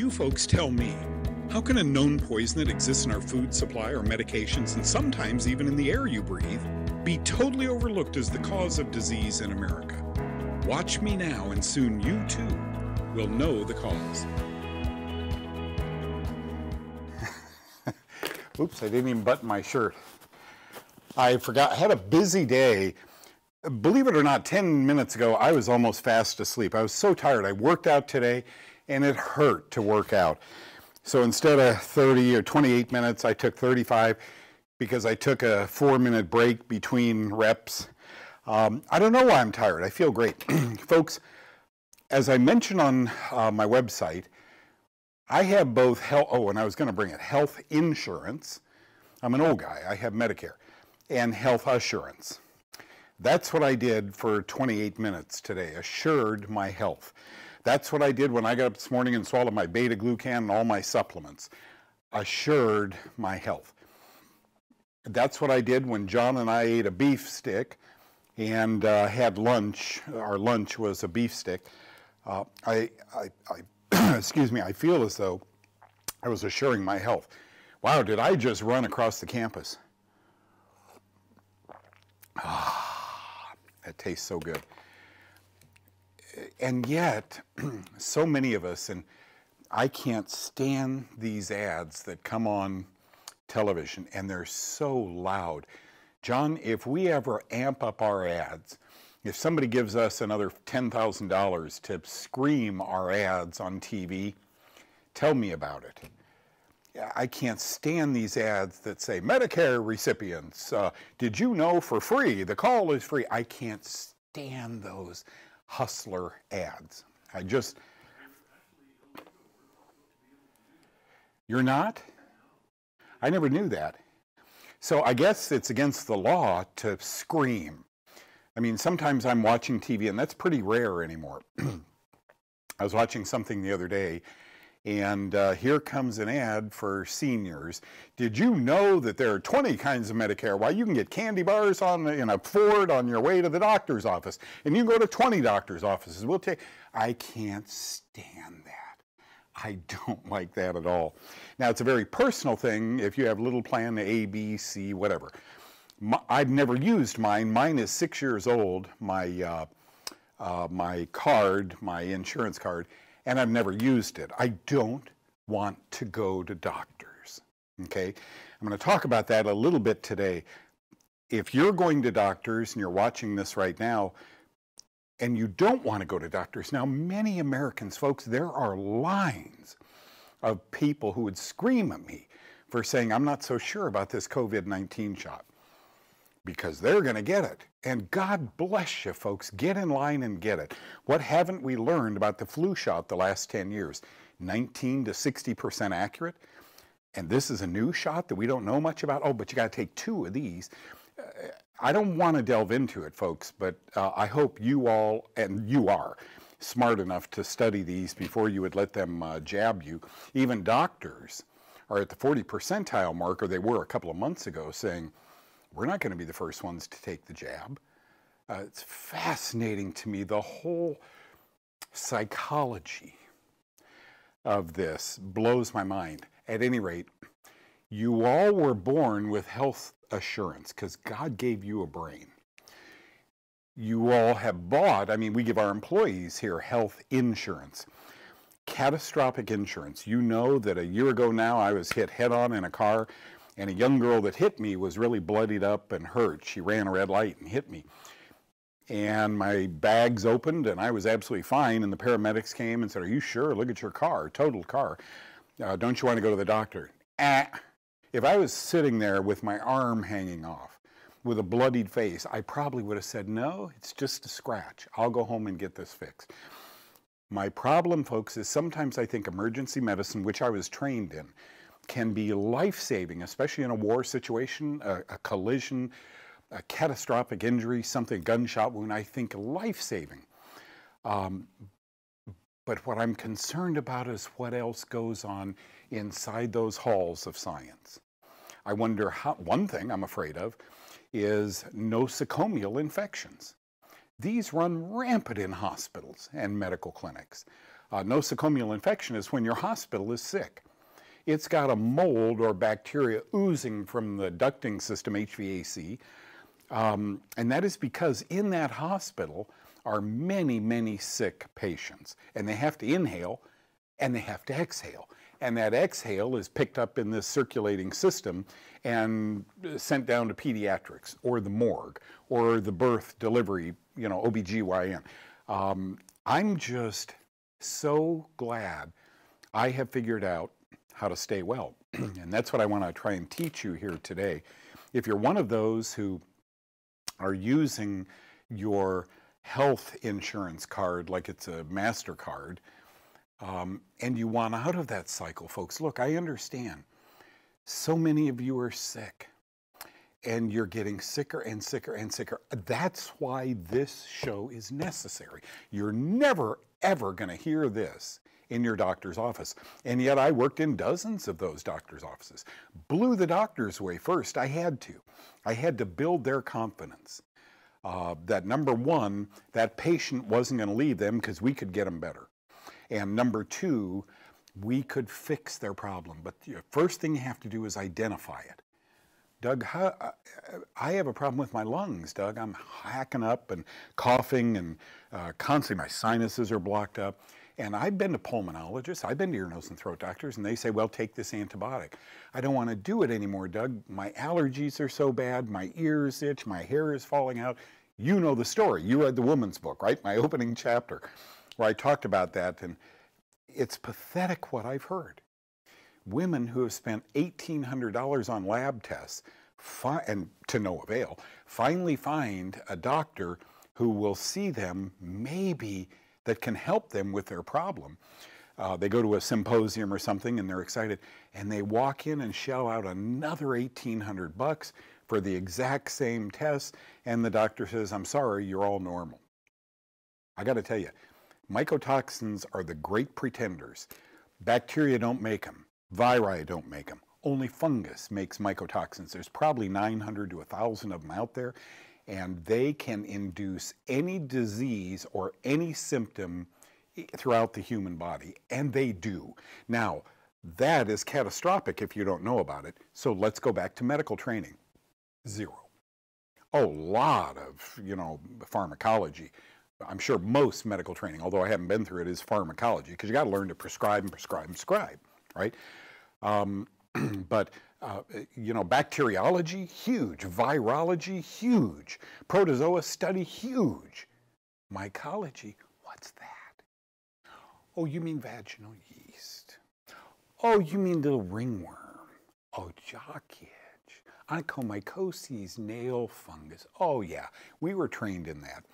You folks tell me, how can a known poison that exists in our food supply or medications and sometimes even in the air you breathe be totally overlooked as the cause of disease in America? Watch me now, and soon you too will know the cause. Oops, I didn't even button my shirt. I forgot, I had a busy day. Believe it or not, 10 minutes ago, I was almost fast asleep. I was so tired. I worked out today and it hurt to work out. So instead of 30 or 28 minutes, I took 35 because I took a four minute break between reps. Um, I don't know why I'm tired. I feel great. Folks, as I mentioned on uh, my website, I have both health, oh, and I was going to bring it, health insurance. I'm an old guy. I have Medicare and health assurance. That's what I did for 28 minutes today, assured my health. That's what I did when I got up this morning and swallowed my beta glucan and all my supplements. Assured my health. That's what I did when John and I ate a beef stick and uh, had lunch. Our lunch was a beef stick. Uh, I, I, I excuse me, I feel as though I was assuring my health. Wow, did I just run across the campus? Ah, that tastes so good. And yet, so many of us, and I can't stand these ads that come on television, and they're so loud. John, if we ever amp up our ads, if somebody gives us another $10,000 to scream our ads on TV, tell me about it. I can't stand these ads that say Medicare recipients, uh, did you know for free? The call is free. I can't stand those hustler ads. I just. You're not? I never knew that. So I guess it's against the law to scream. I mean, sometimes I'm watching TV, and that's pretty rare anymore. I was watching something the other day, and uh, here comes an ad for seniors. Did you know that there are 20 kinds of Medicare? Why, you can get candy bars on in a Ford on your way to the doctor's office, and you can go to 20 doctor's offices. We'll take. I can't stand that. I don't like that at all. Now, it's a very personal thing if you have little plan A, B, C, whatever. My, I've never used mine. Mine is six years old, my, uh, uh, my card, my insurance card, and I've never used it. I don't want to go to doctors. Okay? I'm going to talk about that a little bit today. If you're going to doctors and you're watching this right now, and you don't want to go to doctors. Now, many Americans, folks, there are lines of people who would scream at me for saying, I'm not so sure about this COVID 19 shot because they're going to get it. And God bless you, folks. Get in line and get it. What haven't we learned about the flu shot the last 10 years? 19 to 60% accurate. And this is a new shot that we don't know much about. Oh, but you got to take two of these. I don't want to delve into it, folks, but uh, I hope you all, and you are, smart enough to study these before you would let them uh, jab you. Even doctors are at the 40 percentile mark, or they were a couple of months ago, saying, we're not going to be the first ones to take the jab. Uh, it's fascinating to me, the whole psychology of this blows my mind. At any rate, you all were born with health assurance because God gave you a brain. You all have bought, I mean, we give our employees here health insurance, catastrophic insurance. You know that a year ago now I was hit head on in a car and a young girl that hit me was really bloodied up and hurt. She ran a red light and hit me. And my bags opened and I was absolutely fine. And the paramedics came and said, Are you sure? Look at your car, total car. Uh, don't you want to go to the doctor? Ah if I was sitting there with my arm hanging off, with a bloodied face, I probably would have said, No, it's just a scratch. I'll go home and get this fixed. My problem, folks, is sometimes I think emergency medicine, which I was trained in, can be life saving, especially in a war situation, a, a collision, a catastrophic injury, something, gunshot wound. I think life saving. Um, but what I'm concerned about is what else goes on inside those halls of science. I wonder how, one thing I'm afraid of is nosocomial infections. These run rampant in hospitals and medical clinics. Uh, nosocomial infection is when your hospital is sick. It's got a mold or bacteria oozing from the ducting system, HVAC, um, and that is because in that hospital are many, many sick patients, and they have to inhale and they have to exhale. And that exhale is picked up in this circulating system and sent down to pediatrics or the morgue or the birth delivery, you know, OBGYN. Um, I'm just so glad I have figured out how to stay well. and that's what I want to try and teach you here today. If you're one of those who are using your health insurance card like it's a MasterCard, um, and you want out of that cycle, folks, look, I understand. So many of you are sick and you're getting sicker and sicker and sicker. That's why this show is necessary. You're never, ever going to hear this in your doctor's office. And yet I worked in dozens of those doctor's offices. Blew the doctors away first. I had to. I had to build their confidence. Uh, that number one, that patient wasn't going to leave them because we could get them better. And number two, we could fix their problem. But the first thing you have to do is identify it. Doug, how, I have a problem with my lungs, Doug. I'm hacking up and coughing and uh, constantly my sinuses are blocked up. And I've been to pulmonologists, I've been to ear, nose, and throat doctors, and they say, well, take this antibiotic. I don't want to do it anymore, Doug. My allergies are so bad, my ears itch, my hair is falling out. You know the story. You read the woman's book, right? My opening chapter, where I talked about that. And it's pathetic what I've heard. Women who have spent $1,800 on lab tests and to no avail finally find a doctor who will see them maybe that can help them with their problem. Uh, they go to a symposium or something and they're excited and they walk in and shell out another 1800 bucks for the exact same test and the doctor says i'm sorry you're all normal. I got to tell you mycotoxins are the great pretenders. Bacteria don't make them viri don't make them only fungus makes mycotoxins. There's probably 900 to 1000 of them out there and they can induce any disease or any symptom throughout the human body, and they do. Now, that is catastrophic if you don't know about it. So let's go back to medical training. Zero. A lot of, you know, pharmacology. I'm sure most medical training, although I haven't been through it, is pharmacology because you got to learn to prescribe and prescribe and prescribe, right? Um, but uh, you know, bacteriology, huge. Virology, huge. Protozoa study, huge. Mycology, what's that? Oh, you mean vaginal yeast. Oh, you mean little ringworm. Oh, jock itch. Onychomycosis, nail fungus. Oh, yeah, we were trained in that.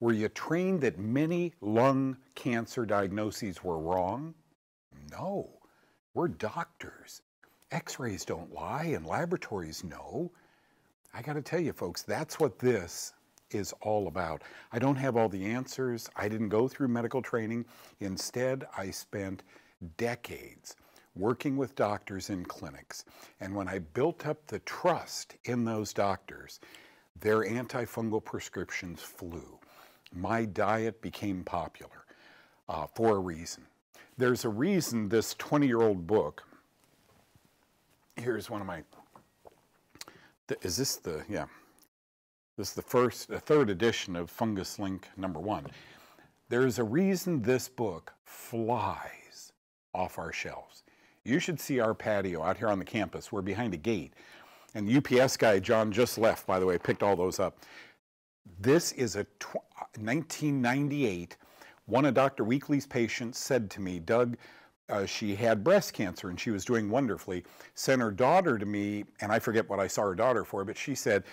Were you trained that many lung cancer diagnoses were wrong? No. We're doctors. X-rays don't lie and laboratories know. I got to tell you folks, that's what this is all about. I don't have all the answers. I didn't go through medical training. Instead, I spent decades working with doctors in clinics. And when I built up the trust in those doctors, their antifungal prescriptions flew. My diet became popular uh, for a reason. There's a reason this 20 year old book here's one of my, is this the, yeah, this is the first, the third edition of Fungus Link number one. There's a reason this book flies off our shelves. You should see our patio out here on the campus. We're behind a gate. And the UPS guy, John, just left, by the way, picked all those up. This is a 1998. Uh, one of Dr. Weekly's patients said to me, Doug, uh, she had breast cancer and she was doing wonderfully. Sent her daughter to me, and I forget what I saw her daughter for, but she said,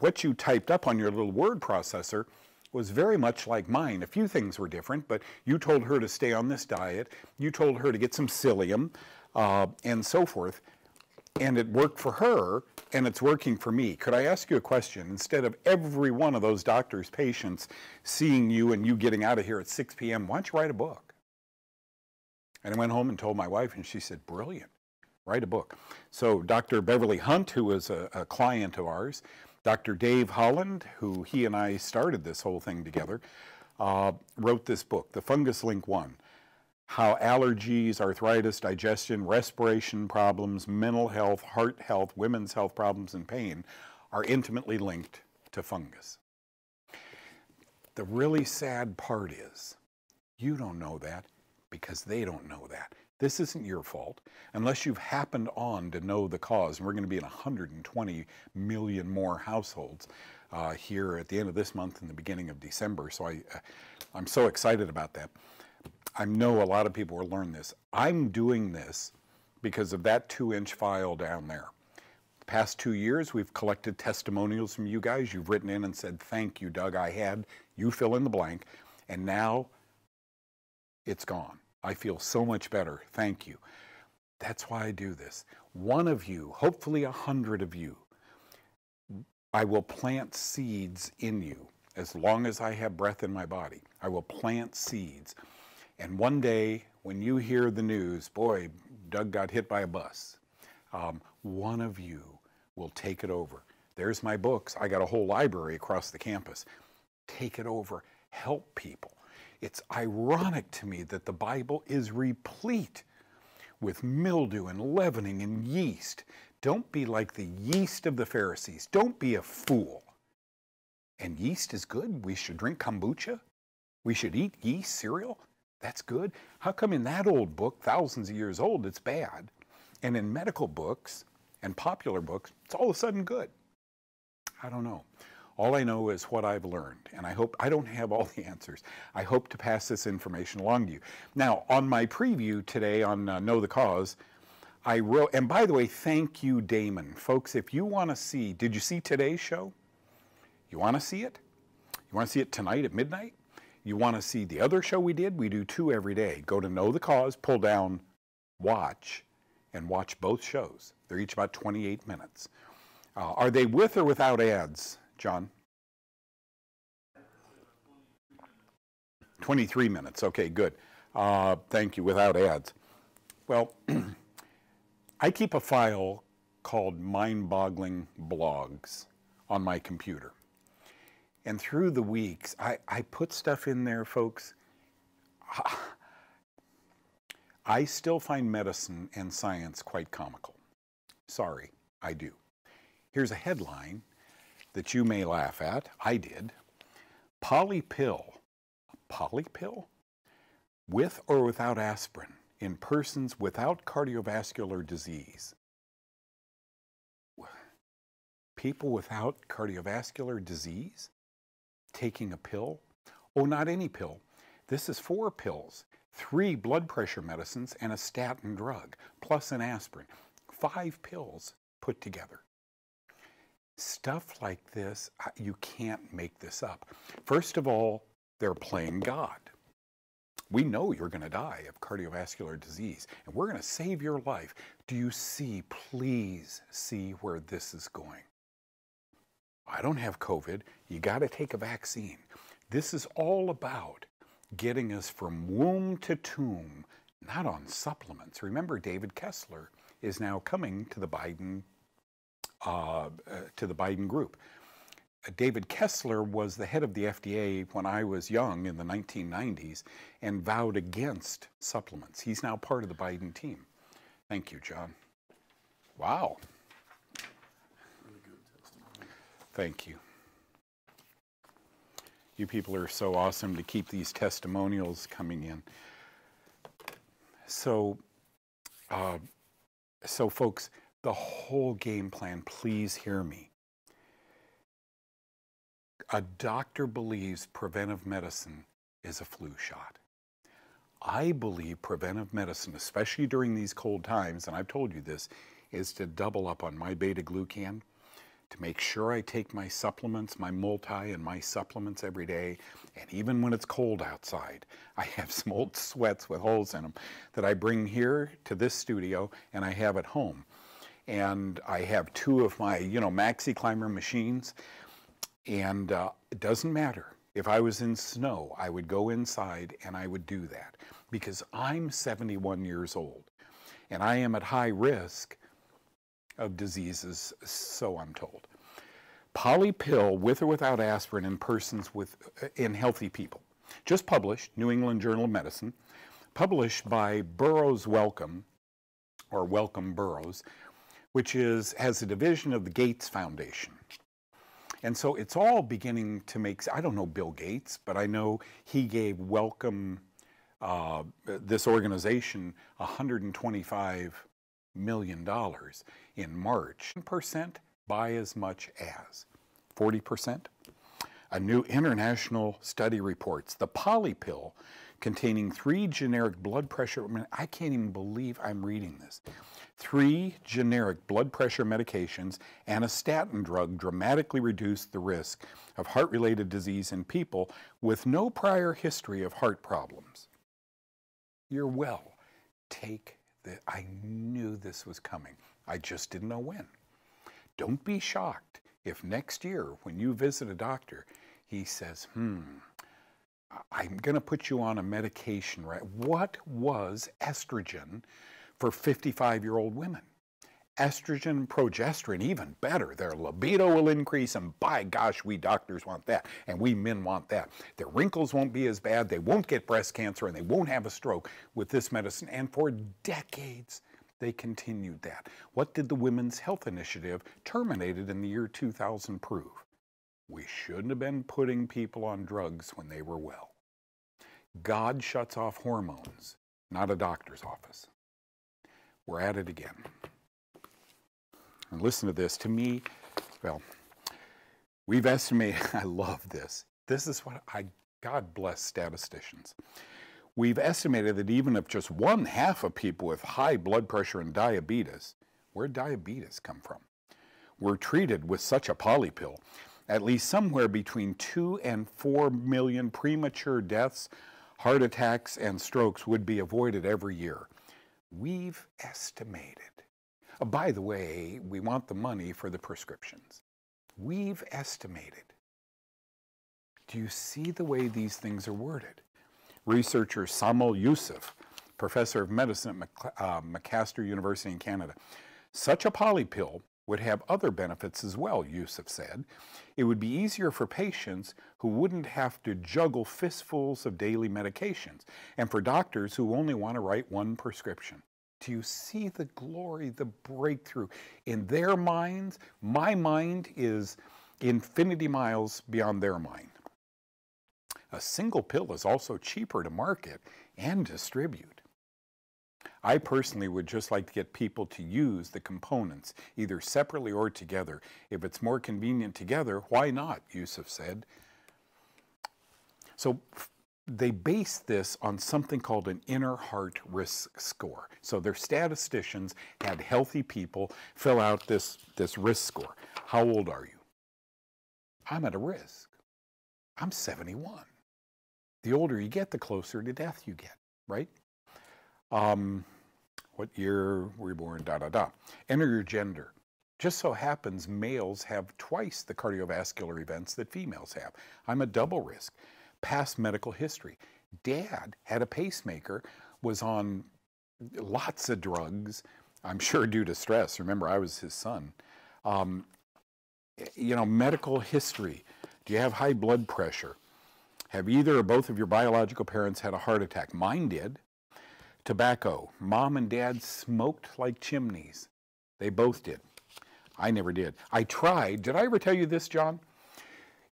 What you typed up on your little word processor was very much like mine. A few things were different, but you told her to stay on this diet, you told her to get some psyllium, uh, and so forth. And it worked for her, and it's working for me. Could I ask you a question? Instead of every one of those doctor's patients seeing you and you getting out of here at 6 p.m., why don't you write a book? And I went home and told my wife, and she said, Brilliant, write a book. So Dr. Beverly Hunt, who was a, a client of ours, Dr. Dave Holland, who he and I started this whole thing together, uh, wrote this book, The Fungus Link One. how allergies, arthritis, digestion, respiration problems, mental health, heart health, women's health problems, and pain are intimately linked to fungus. The really sad part is you don't know that because they don't know that. This isn't your fault unless you've happened on to know the cause. And we're going to be in 120 million more households uh, here at the end of this month and the beginning of December. So I, uh, I'm so excited about that. I know a lot of people will learn this. I'm doing this because of that two inch file down there. The past two years, we've collected testimonials from you guys. You've written in and said, Thank you, Doug. I had you fill in the blank. And now it's gone. I feel so much better. Thank you. That's why I do this. One of you, hopefully a hundred of you, I will plant seeds in you as long as I have breath in my body. I will plant seeds. And one day, when you hear the news, boy, Doug got hit by a bus, um, one of you will take it over. There's my books. I got a whole library across the campus. Take it over. Help people. It's ironic to me that the Bible is replete with mildew and leavening and yeast. Don't be like the yeast of the Pharisees. Don't be a fool. And yeast is good. We should drink kombucha. We should eat yeast cereal. That's good. How come in that old book, thousands of years old, it's bad? And in medical books and popular books, it's all of a sudden good. I don't know. All I know is what I've learned, and I hope I don't have all the answers. I hope to pass this information along to you. Now, on my preview today on uh, Know the Cause, I wrote, and by the way, thank you, Damon. Folks, if you want to see, did you see today's show? You want to see it? You want to see it tonight at midnight? You want to see the other show we did? We do two every day. Go to Know the Cause, pull down Watch, and watch both shows. They're each about 28 minutes. Uh, are they with or without ads, John? 23 minutes. Okay, good. Uh, thank you. Without ads. Well, I keep a file called Mind Boggling Blogs on my computer. And through the weeks, I, I put stuff in there, folks. I still find medicine and science quite comical. Sorry, I do. Here's a headline that you may laugh at. I did. Polypill. A polypill? With or without aspirin in persons without cardiovascular disease. People without cardiovascular disease? taking a pill. Oh, not any pill. This is four pills, three blood pressure medicines, and a statin drug, plus an aspirin. Five pills put together. Stuff like this, uh, you can't make this up. First of all, they're playing God. We know you're going to die of cardiovascular disease, and we're going to save your life. Do you see, please see where this is going? I don't have COVID. You got to take a vaccine. This is all about getting us from womb to tomb, not on supplements. Remember, David Kessler is now coming to the Biden uh, uh, to the Biden group. Uh, David Kessler was the head of the FDA when I was young in the 1990s and vowed against supplements. He's now part of the Biden team. Thank you, John. Wow. Thank you. You people are so awesome to keep these testimonials coming in. So, uh, so folks, the whole game plan, please hear me. A doctor believes preventive medicine is a flu shot. I believe preventive medicine, especially during these cold times, and I've told you this, is to double up on my beta glucan to make sure I take my supplements, my multi and my supplements every day. And even when it's cold outside, I have some old sweats with holes in them that I bring here to this studio and I have at home. And I have two of my, you know, Maxi Climber machines. And uh, it doesn't matter. If I was in snow, I would go inside and I would do that because I'm 71 years old and I am at high risk of diseases, so I'm told. Polypill with or without aspirin in persons with in healthy people. Just published, New England Journal of Medicine. published by Burroughs Wellcome, or Wellcome Burroughs, which is has a division of the Gates Foundation. And so it's all beginning to make. I don't know Bill Gates, but I know he gave Wellcome, uh, this organization, 125 million dollars in March. Percent by as much as 40 percent. A new international study reports the poly pill containing three generic blood pressure. I, mean, I can't even believe I'm reading this. Three generic blood pressure medications and a statin drug dramatically reduced the risk of heart related disease in people with no prior history of heart problems. You're well. Take the. I knew this was coming. I just didn't know when. Don't be shocked if next year, when you visit a doctor, he says, hmm, I'm going to put you on a medication, right? What was estrogen for 55 year old women? Estrogen and progesterone, even better. Their libido will increase, and by gosh, we doctors want that, and we men want that. Their wrinkles won't be as bad, they won't get breast cancer, and they won't have a stroke with this medicine. And for decades, they continued that. What did the Women's Health Initiative, terminated in the year 2000, prove? We shouldn't have been putting people on drugs when they were well. God shuts off hormones, not a doctor's office. We're at it again. And listen to this. To me, well, we've estimated, I love this. This is what I, God bless statisticians. We've estimated that even if just one half of people with high blood pressure and diabetes, where diabetes come from, were treated with such a poly pill, at least somewhere between 2 and 4 million premature deaths heart attacks and strokes would be avoided every year. We've estimated. Oh, by the way, we want the money for the prescriptions. We've estimated. Do you see the way these things are worded? Researcher Samuel Yusuf, professor of medicine at uh, McMaster University in Canada, such a poly pill would have other benefits as well, Yusuf said. It would be easier for patients who wouldn't have to juggle fistfuls of daily medications, and for doctors who only want to write one prescription. Do you see the glory, the breakthrough? In their minds, my mind is infinity miles beyond their mind. A single pill is also cheaper to market and distribute. I personally would just like to get people to use the components, either separately or together. If it's more convenient together, why not, Yusuf said. So they base this on something called an INTERHEART risk score. So their statisticians had healthy people fill out this, this risk score. How old are you? I'm at a risk. I'm 71. The older you get, the closer to death you get, right? Um, what year were you born? Da da da. Enter your gender. Just so happens males have twice the cardiovascular events that females have. I'm a double risk. Past medical history. Dad had a pacemaker, was on lots of drugs, I'm sure due to stress. Remember, I was his son. Um, you know, medical history. Do you have high blood pressure? Have either or both of your biological parents had a heart attack? Mine did. Tobacco. Mom and dad smoked like chimneys. They both did. I never did. I tried. Did I ever tell you this, John?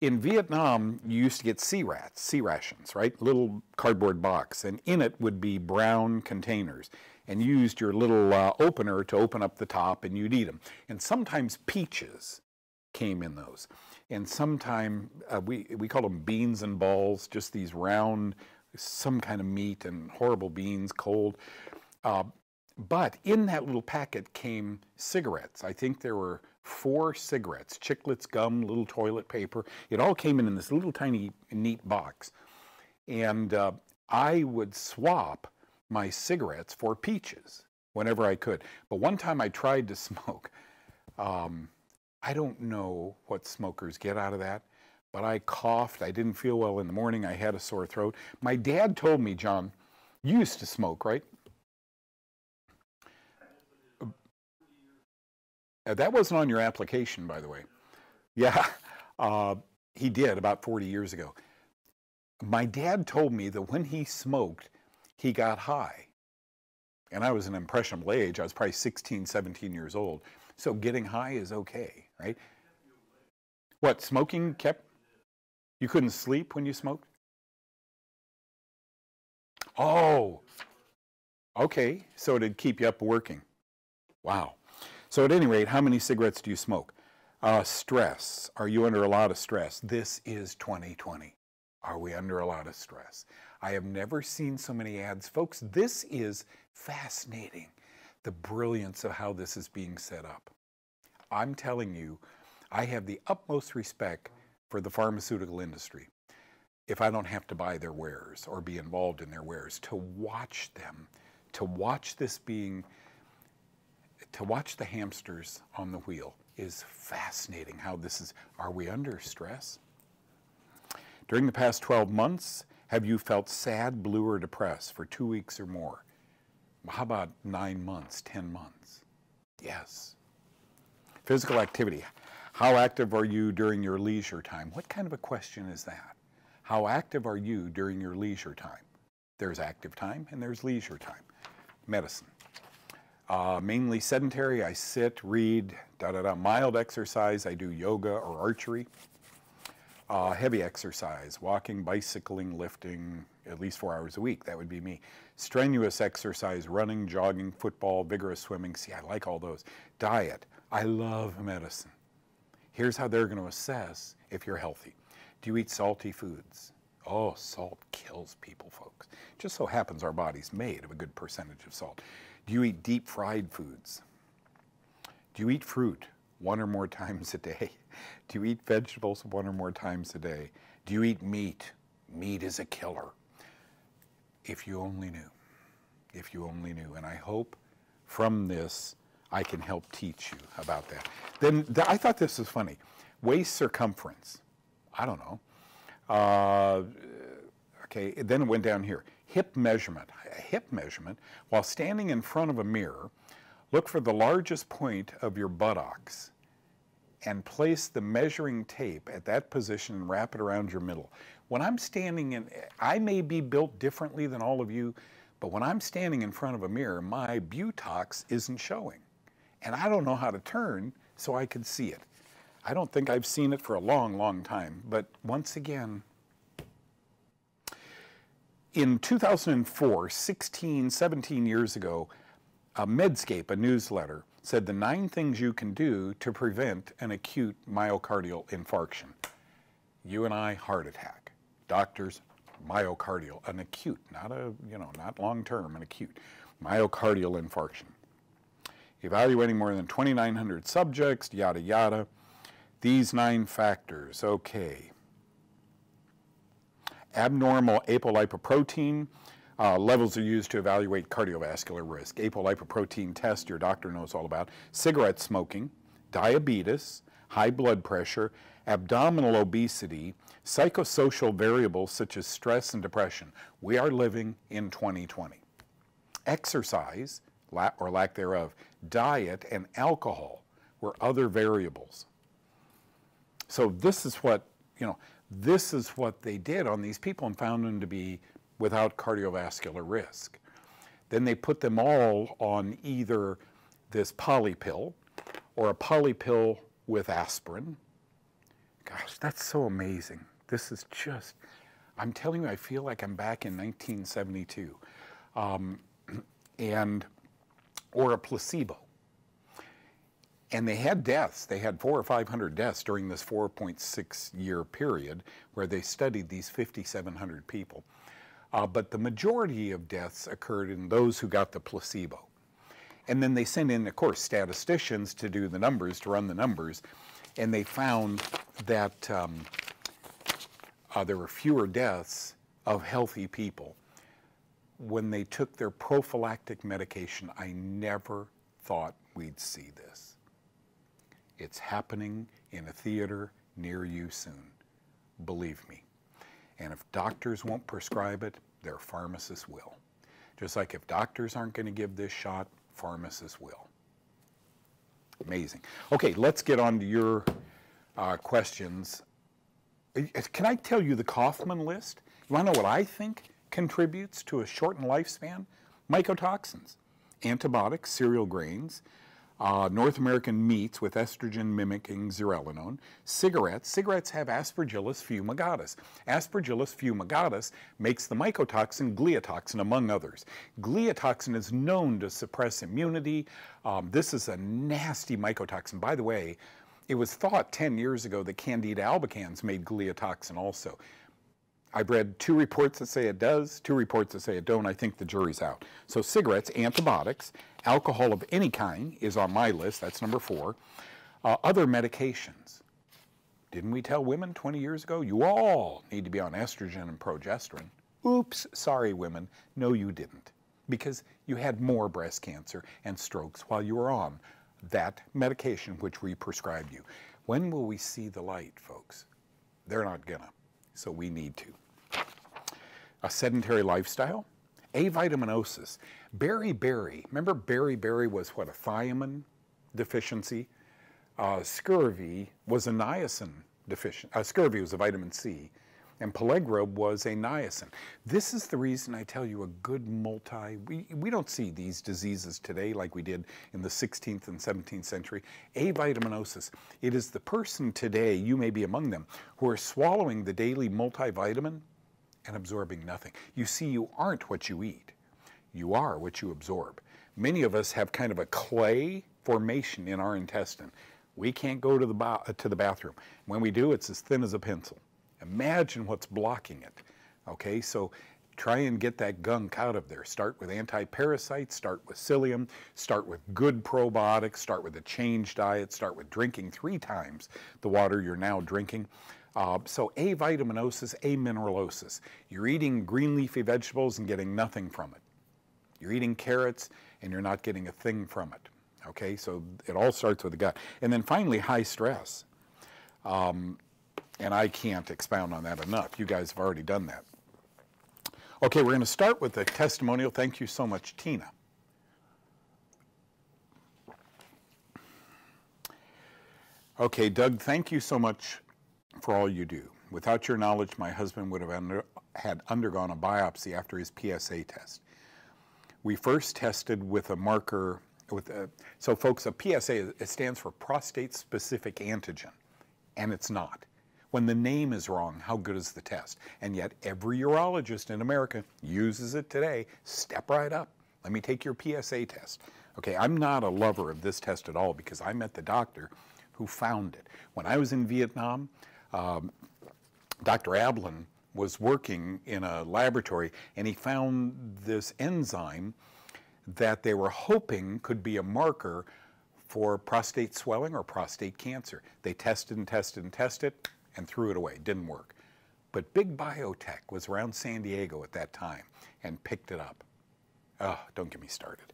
In Vietnam, you used to get C-rats, sea rations, right? Little cardboard box, and in it would be brown containers. And you used your little uh, opener to open up the top, and you'd eat them. And sometimes peaches came in those. And sometimes uh, we we call them beans and balls, just these round some kind of meat and horrible beans, cold. Uh, but in that little packet came cigarettes. I think there were four cigarettes, chiclets, gum, little toilet paper. It all came in in this little tiny neat box. And uh, I would swap my cigarettes for peaches whenever I could. But one time I tried to smoke. Um, I don't know what smokers get out of that but I coughed. I didn't feel well in the morning. I had a sore throat. My dad told me, John, you used to smoke, right? Uh, that wasn't on your application, by the way. Yeah, uh, he did about 40 years ago. My dad told me that when he smoked, he got high. And I was an impressionable age. I was probably 16, 17 years old. So getting high is okay, right? What, smoking kept? You couldn't sleep when you smoked? Oh, okay. So it'd keep you up working. Wow. So at any rate, how many cigarettes do you smoke? Uh, stress. Are you under a lot of stress? This is 2020. Are we under a lot of stress? I have never seen so many ads. Folks, this is fascinating, the brilliance of how this is being set up. I'm telling you, I have the utmost respect for the pharmaceutical industry if I don't have to buy their wares or be involved in their wares, to watch them, to watch this being, to watch the hamsters on the wheel is fascinating. How this is, are we under stress? During the past 12 months, have you felt sad, blue, or depressed for two weeks or more? How about nine months, 10 months? Yes. Physical activity. How active are you during your leisure time? What kind of a question is that? How active are you during your leisure time? There's active time and there's leisure time. Medicine. Uh, mainly sedentary, I sit, read, da da da. Mild exercise, I do yoga or archery. Uh, heavy exercise, walking, bicycling, lifting, at least four hours a week. That would be me. Strenuous exercise, running, jogging, football, vigorous swimming. See, I like all those. Diet. I love medicine. Here's how they're going to assess if you're healthy. Do you eat salty foods? Oh, salt kills people, folks. Just so happens our body's made of a good percentage of salt. Do you eat deep fried foods? Do you eat fruit one or more times a day? Do you eat vegetables one or more times a day? Do you eat meat? Meat is a killer. If you only knew. If you only knew. And I hope from this I can help teach you about that. Then th I thought this was funny. Waist circumference. I don't know. Uh, okay, then it went down here. Hip measurement. A hip measurement, while standing in front of a mirror, look for the largest point of your buttocks and place the measuring tape at that position and wrap it around your middle. When I'm standing in, I may be built differently than all of you, but when I'm standing in front of a mirror, my buttocks isn't showing. And I don't know how to turn so I can see it. I don't think I've seen it for a long, long time. But once again, in 2004, 16, 17 years ago, a Medscape, a newsletter, said the nine things you can do to prevent an acute myocardial infarction. You and I, heart attack. Doctors, myocardial, an acute, not a, you know, not long term, an acute myocardial infarction. Evaluating more than 2,900 subjects, yada, yada. These nine factors, okay. Abnormal apolipoprotein uh, levels are used to evaluate cardiovascular risk. Apolipoprotein test your doctor knows all about. Cigarette smoking, diabetes, high blood pressure, abdominal obesity, psychosocial variables such as stress and depression. We are living in 2020. Exercise, or lack thereof, diet, and alcohol were other variables. So this is what, you know, this is what they did on these people and found them to be without cardiovascular risk. Then they put them all on either this poly pill or a poly pill with aspirin. Gosh, that's so amazing. This is just, I'm telling you, I feel like I'm back in 1972. Um, and, or a placebo. And they had deaths. They had four or 500 deaths during this 4.6 year period where they studied these 5,700 people. Uh, but the majority of deaths occurred in those who got the placebo. And then they sent in, of course, statisticians to do the numbers, to run the numbers, and they found that um, uh, there were fewer deaths of healthy people when they took their prophylactic medication. I never thought we'd see this. It's happening in a theater near you soon. Believe me. And if doctors won't prescribe it, their pharmacists will. Just like if doctors aren't going to give this shot, pharmacists will. Amazing. Okay, let's get on to your uh, questions. Can I tell you the Kaufmann list? You want to know what I think? Contributes to a shortened lifespan? Mycotoxins, antibiotics, cereal grains, uh, North American meats with estrogen mimicking zearalenone, cigarettes. Cigarettes have Aspergillus fumigatus. Aspergillus fumigatus makes the mycotoxin gliotoxin, among others. Gliotoxin is known to suppress immunity. Um, this is a nasty mycotoxin. By the way, it was thought 10 years ago that Candida albicans made gliotoxin also. I've read two reports that say it does, two reports that say it don't. I think the jury's out. So cigarettes, antibiotics, alcohol of any kind is on my list. That's number four. Uh, other medications. Didn't we tell women 20 years ago, you all need to be on estrogen and progesterone? Oops, sorry women. No, you didn't. Because you had more breast cancer and strokes while you were on that medication which we prescribed you. When will we see the light, folks? They're not gonna so we need to. A sedentary lifestyle, avitaminosis, beriberi. Remember beriberi was what, a thiamine deficiency? Uh, scurvy was a niacin deficient. Uh, scurvy was a vitamin C and pellagra was a niacin. This is the reason I tell you a good multi, we, we don't see these diseases today like we did in the 16th and 17th century. Avitaminosis, it is the person today, you may be among them, who are swallowing the daily multivitamin and absorbing nothing. You see, you aren't what you eat. You are what you absorb. Many of us have kind of a clay formation in our intestine. We can't go to the, to the bathroom. When we do, it's as thin as a pencil. Imagine what's blocking it. Okay, so try and get that gunk out of there. Start with anti-parasites, start with psyllium, start with good probiotics, start with a changed diet, start with drinking three times the water you're now drinking. Uh, so avitaminosis, amineralosis. You're eating green leafy vegetables and getting nothing from it. You're eating carrots and you're not getting a thing from it. Okay, so it all starts with the gut. And then finally, high stress. Um, and I can't expound on that enough. You guys have already done that. Okay, we're going to start with the testimonial. Thank you so much, Tina. Okay, Doug, thank you so much for all you do. Without your knowledge, my husband would have under, had undergone a biopsy after his PSA test. We first tested with a marker, with a, so folks, a PSA, it stands for prostate specific antigen, and it's not. When the name is wrong, how good is the test? And yet every urologist in America uses it today. Step right up. Let me take your PSA test. Okay, I'm not a lover of this test at all because I met the doctor who found it. When I was in Vietnam, um, Dr. Ablin was working in a laboratory and he found this enzyme that they were hoping could be a marker for prostate swelling or prostate cancer. They tested and tested and tested and threw it away. Didn't work. But big biotech was around San Diego at that time and picked it up. Oh, don't get me started.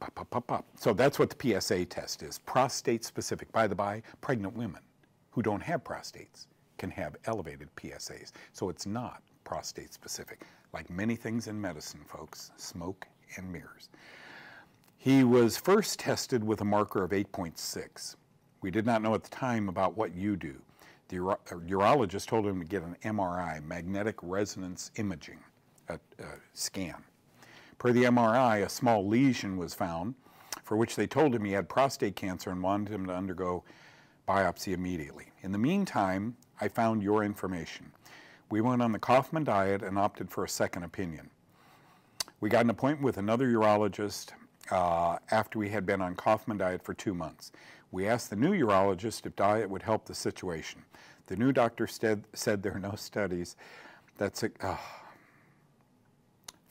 Pop, pop, pop, pop. So that's what the PSA test is, prostate specific. By the by, pregnant women who don't have prostates can have elevated PSAs. So it's not prostate specific. Like many things in medicine, folks, smoke and mirrors. He was first tested with a marker of 8.6. We did not know at the time about what you do. The uro urologist told him to get an MRI, magnetic resonance imaging, a, a scan. Per the MRI, a small lesion was found for which they told him he had prostate cancer and wanted him to undergo biopsy immediately. In the meantime, I found your information. We went on the Kaufmann diet and opted for a second opinion. We got an appointment with another urologist uh, after we had been on Kaufmann diet for two months. We asked the new urologist if diet would help the situation. The new doctor said, said there are no studies that, uh,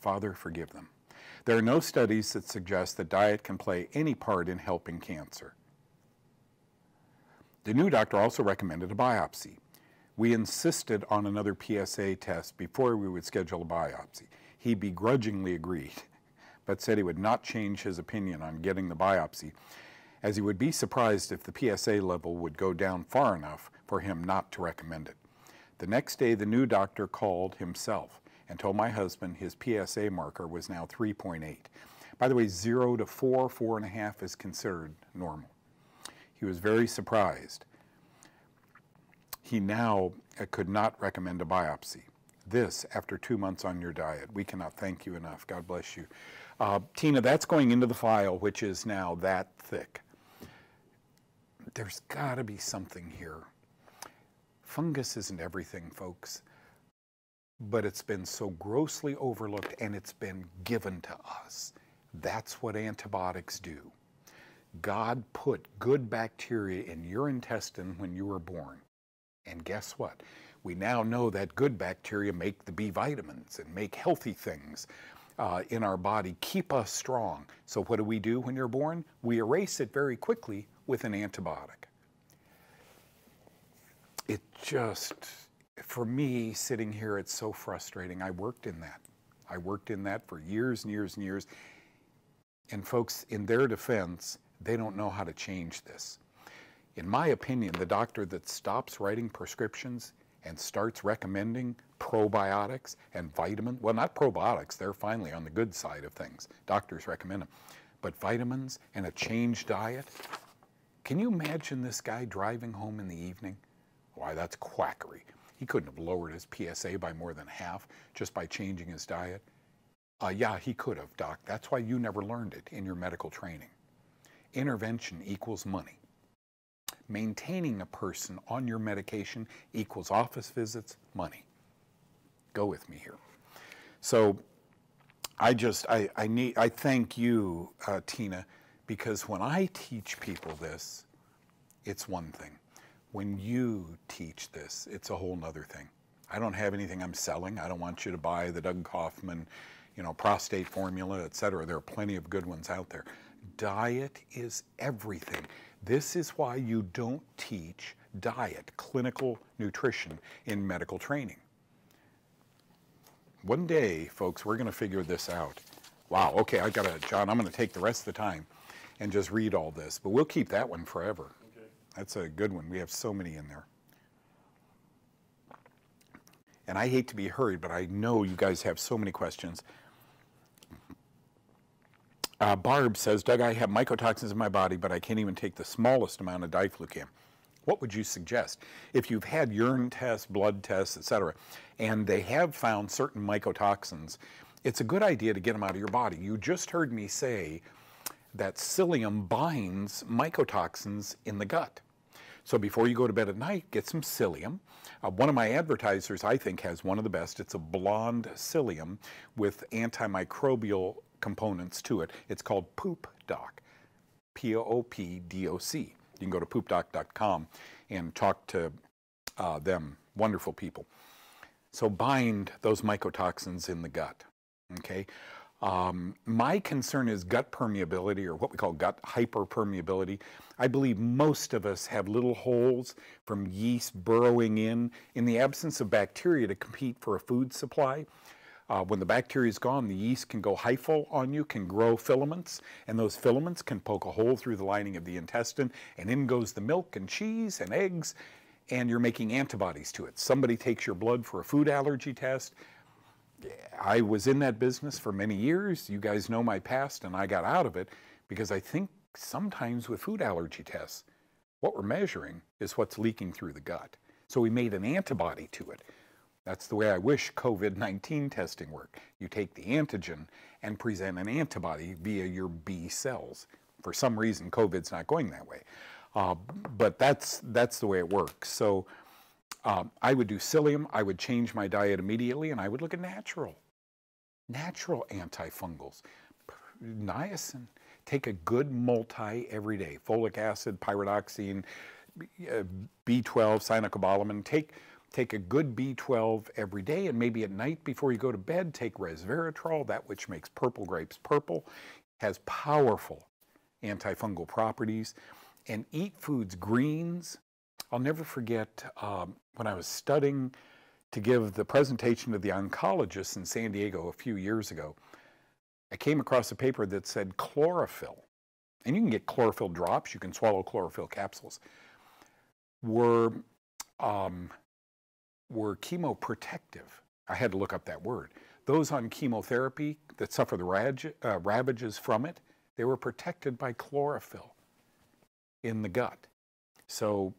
Father, forgive them. There are no studies that suggest that diet can play any part in helping cancer. The new doctor also recommended a biopsy. We insisted on another PSA test before we would schedule a biopsy. He begrudgingly agreed, but said he would not change his opinion on getting the biopsy as he would be surprised if the PSA level would go down far enough for him not to recommend it. The next day, the new doctor called himself and told my husband his PSA marker was now 3.8. By the way, 0 to 4, 4.5 is considered normal. He was very surprised. He now uh, could not recommend a biopsy. this after two months on your diet. We cannot thank you enough. God bless you. Uh, Tina, that's going into the file, which is now that thick. There's got to be something here. Fungus isn't everything, folks, but it's been so grossly overlooked and it's been given to us. That's what antibiotics do. God put good bacteria in your intestine when you were born. And guess what? We now know that good bacteria make the B vitamins and make healthy things uh, in our body, keep us strong. So, what do we do when you're born? We erase it very quickly with an antibiotic. It just, for me, sitting here, it's so frustrating. I worked in that. I worked in that for years and years and years. And, folks, in their defense, they don't know how to change this. In my opinion, the doctor that stops writing prescriptions and starts recommending probiotics and vitamins, well, not probiotics, they're finally on the good side of things. Doctors recommend them. But vitamins and a changed diet, can you imagine this guy driving home in the evening? Why, that's quackery. He couldn't have lowered his PSA by more than half just by changing his diet. Uh, yeah, he could have, Doc. That's why you never learned it in your medical training. Intervention equals money. Maintaining a person on your medication equals office visits, money. Go with me here. So I just, I, I need, I thank you, uh, Tina, because when I teach people this, it's one thing. When you teach this, it's a whole nother thing. I don't have anything I'm selling. I don't want you to buy the Doug Kaufmann, you know, prostate formula, et cetera. There are plenty of good ones out there. Diet is everything. This is why you don't teach diet, clinical nutrition in medical training. One day, folks, we're going to figure this out. Wow, okay, I got to, John, I'm going to take the rest of the time and just read all this, but we'll keep that one forever. Okay. That's a good one. We have so many in there. And I hate to be hurried, but I know you guys have so many questions. Uh, Barb says, Doug, I have mycotoxins in my body, but I can't even take the smallest amount of diflucan. What would you suggest? If you've had urine tests, blood tests, etc., and they have found certain mycotoxins, it's a good idea to get them out of your body. You just heard me say that psyllium binds mycotoxins in the gut. So before you go to bed at night, get some psyllium. Uh, one of my advertisers, I think, has one of the best. It's a blonde psyllium with antimicrobial components to it. It's called Poop Doc, P O O P D O C. You can go to poopdoc.com and talk to uh, them. Wonderful people. So bind those mycotoxins in the gut. Okay. Um, my concern is gut permeability, or what we call gut hyperpermeability. I believe most of us have little holes from yeast burrowing in in the absence of bacteria to compete for a food supply. Uh, when the bacteria is gone, the yeast can go hyphal on you, can grow filaments, and those filaments can poke a hole through the lining of the intestine, and in goes the milk and cheese and eggs, and you're making antibodies to it. Somebody takes your blood for a food allergy test. I was in that business for many years. You guys know my past, and I got out of it because I think sometimes with food allergy tests, what we're measuring is what's leaking through the gut. So we made an antibody to it. That's the way I wish COVID 19 testing worked. You take the antigen and present an antibody via your B cells. For some reason, COVID's not going that way. Uh, but that's, that's the way it works. So um, I would do psyllium, I would change my diet immediately, and I would look at natural, natural antifungals. Niacin. Take a good multi every day. Folic acid, pyridoxine, uh, B12, cyanocobalamin. Take Take a good B12 every day, and maybe at night before you go to bed, take resveratrol, that which makes purple grapes purple, has powerful antifungal properties. And eat foods, greens. I'll never forget um, when I was studying to give the presentation to the oncologists in San Diego a few years ago. I came across a paper that said chlorophyll, and you can get chlorophyll drops, you can swallow chlorophyll capsules, were um, were chemoprotective. I had to look up that word. Those on chemotherapy that suffer the rag, uh, ravages from it, they were protected by chlorophyll in the gut. So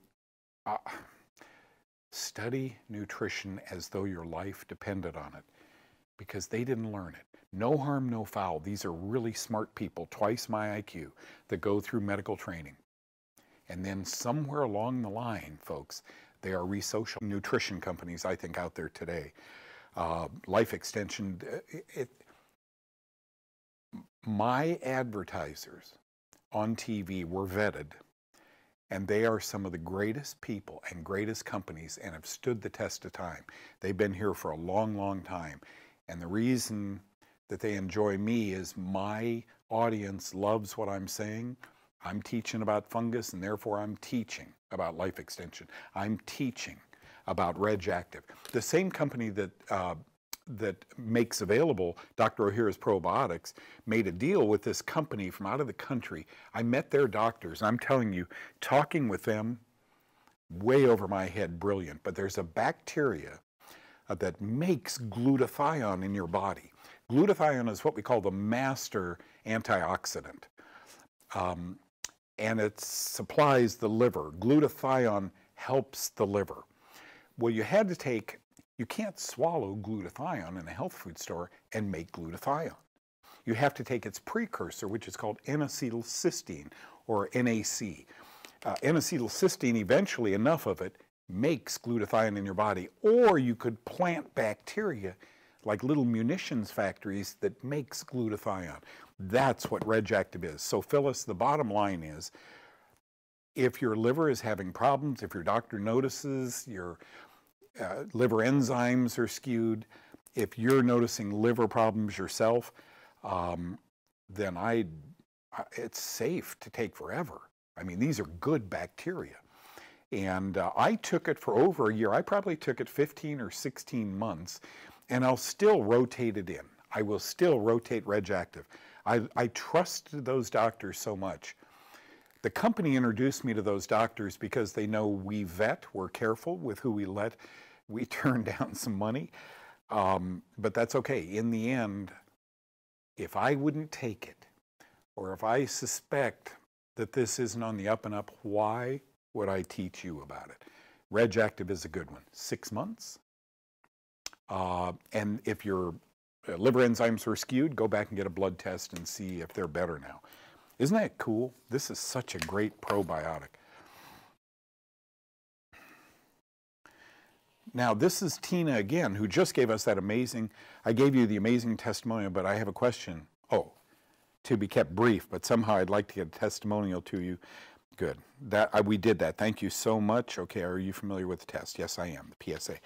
uh, Study nutrition as though your life depended on it because they didn't learn it. No harm, no foul. These are really smart people, twice my IQ, that go through medical training. And then somewhere along the line, folks, they are resocial nutrition companies, I think, out there today. Uh, life extension, uh, it, it, my advertisers on TV were vetted, and they are some of the greatest people and greatest companies and have stood the test of time. They've been here for a long, long time. And the reason that they enjoy me is my audience loves what I'm saying. I'm teaching about fungus, and therefore I'm teaching about life extension. I'm teaching about RegActive. The same company that uh, that makes available Dr. Ohhira's probiotics made a deal with this company from out of the country. I met their doctors. I'm telling you, talking with them, way over my head, brilliant. But there's a bacteria uh, that makes glutathione in your body. Glutathione is what we call the master antioxidant. Um, and it supplies the liver. Glutathione helps the liver. Well, you had to take, you can't swallow glutathione in a health food store and make glutathione. You have to take its precursor, which is called N-acetylcysteine, or NAC. Uh, N-acetylcysteine, eventually enough of it makes glutathione in your body, or you could plant bacteria like little munitions factories that makes glutathione. That's what RegActive is. So Phyllis, the bottom line is, if your liver is having problems, if your doctor notices your uh, liver enzymes are skewed, if you're noticing liver problems yourself, um, then I, it's safe to take forever. I mean, these are good bacteria. And uh, I took it for over a year. I probably took it 15 or 16 months, and I'll still rotate it in. I will still rotate RegActive. I, I trusted those doctors so much. The company introduced me to those doctors because they know we vet, we're careful with who we let. We turn down some money, um, but that's okay. In the end, if I wouldn't take it, or if I suspect that this isn't on the up and up, why would I teach you about it? RegActive is a good one. Six months. Uh, and if your uh, liver enzymes are skewed, go back and get a blood test and see if they're better now. Isn't that cool? This is such a great probiotic. Now, this is Tina again, who just gave us that amazing, I gave you the amazing testimonial, but I have a question. Oh, to be kept brief, but somehow I'd like to get a testimonial to you Good. That I, we did that. Thank you so much. Okay, are you familiar with the test? Yes, I am. The PSA.